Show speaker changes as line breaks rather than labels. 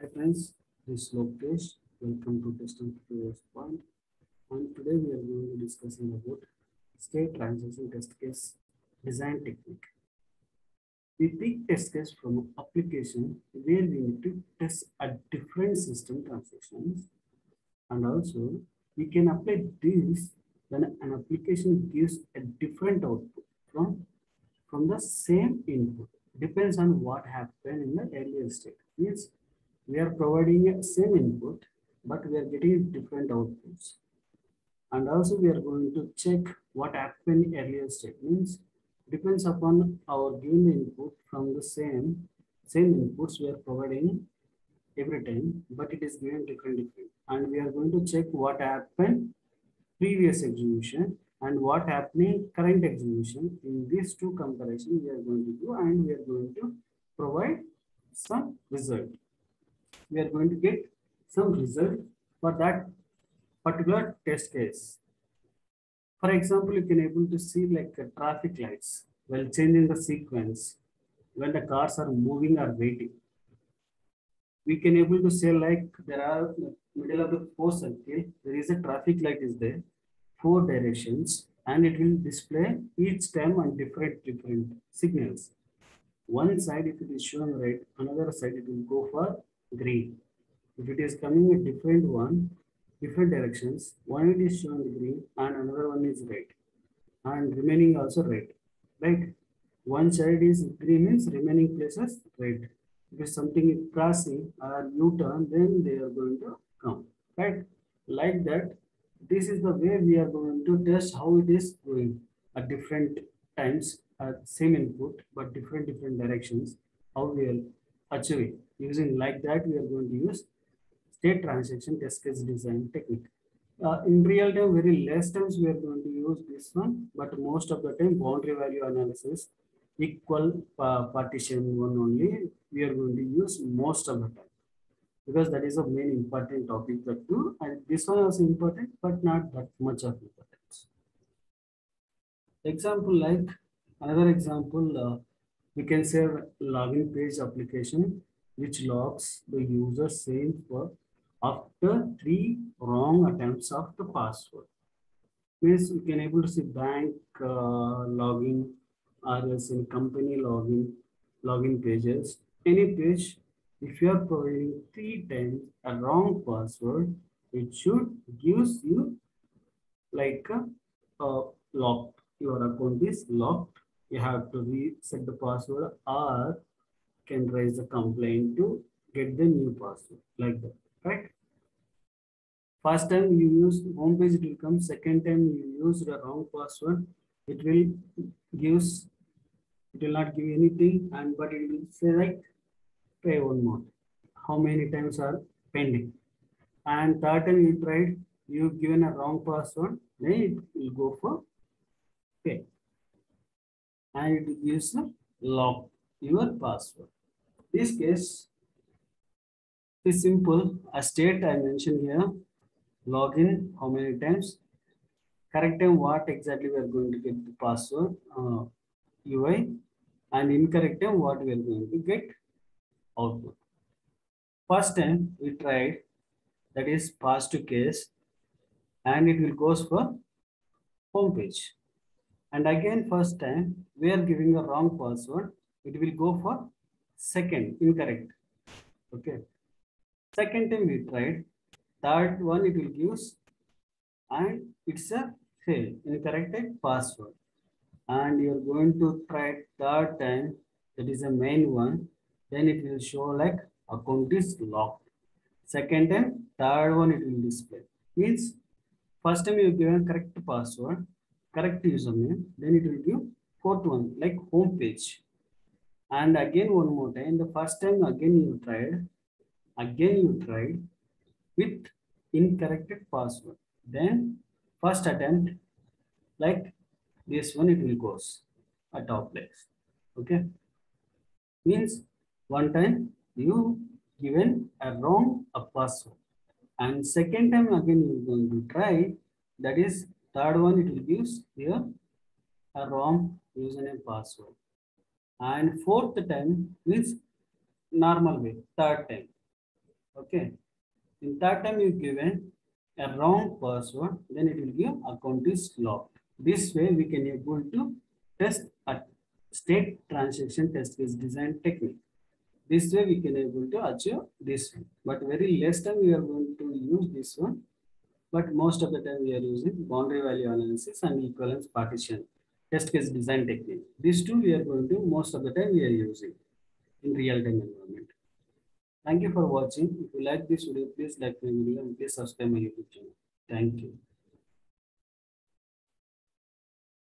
Hi friends, this is Lokesh. Welcome to Test and Tutorials Point. And today we are going to be discussing about state transition test case design technique. We pick test case from an application where we need to test a different system transitions. And also we can apply this when an application gives a different output from, from the same input. Depends on what happened in the earlier state. Means we are providing same input, but we are getting different outputs. And also we are going to check what happened earlier statements depends upon our given input from the same, same inputs we are providing every time, but it is given different different. And we are going to check what happened previous execution and what happening current execution. In these two comparison we are going to do and we are going to provide some result we are going to get some result for that particular test case. For example, you can able to see like uh, traffic lights while changing the sequence when the cars are moving or waiting. We can able to say like there are middle of the four circle, there is a traffic light is there, four directions, and it will display each time on different different signals. One side, if it is shown red, another side it will go for green. If it is coming a different one, different directions, one it is shown green and another one is red and remaining also red, right? One side is green means remaining places red. If something is crossing or U-turn, then they are going to come, right? Like that, this is the way we are going to test how it is going at different times at same input, but different different directions, how we will achieve it. Using like that, we are going to use state transition test case design technique. Uh, in real time, very less times we are going to use this one, but most of the time boundary value analysis, equal uh, partition one only, we are going to use most of the time. Because that is a main important topic that do, and this one is important, but not that much of importance. Example like, another example, uh, we can say login page application which logs the user same for after three wrong attempts of the password. Means you can able to see bank uh, login or else in company login, login pages. Any page, if you are providing three times a wrong password, it should gives you like a, a locked. Your account is locked. You have to reset the password or can raise a complaint to get the new password like that, right? First time you use home page, it will come. Second time you use the wrong password, it will gives, it will not give anything, and but it will say like try one more. How many times are pending? And third time you tried, you've given a wrong password, then it will go for pay. And it gives a lock your password. This case is simple. A state I mentioned here login how many times correct time what exactly we are going to get the password uh, ui and incorrect time what we are going to get output first time we tried that is pass to case and it will goes for home page and again first time we are giving a wrong password. It will go for second incorrect. Okay. Second time we tried. Third one it will gives and it's a fail incorrect password. And you're going to try third time. That is a main one. Then it will show like account is locked. Second time third one it will display. Means first time you given correct password correct username then it will give fourth one like home page and again one more time the first time again you tried again you tried with incorrect password. Then first attempt, like this one, it will goes a top place. Okay. Means one time you given a wrong a password. And second time again you're going to try. That is third one, it will gives here a wrong username password. And fourth time means normal way, third time Okay. In that time you given a wrong password, then it will give account is locked. This way we can able to test a state transaction test case design technique. This way we can able to achieve this one. But very less time we are going to use this one. But most of the time we are using boundary value analysis and equivalence partition test case design technique. These two we are going to most of the time we are using in real time environment. Thank you for watching. If you like this video, please like my video and please subscribe my YouTube channel. Thank you.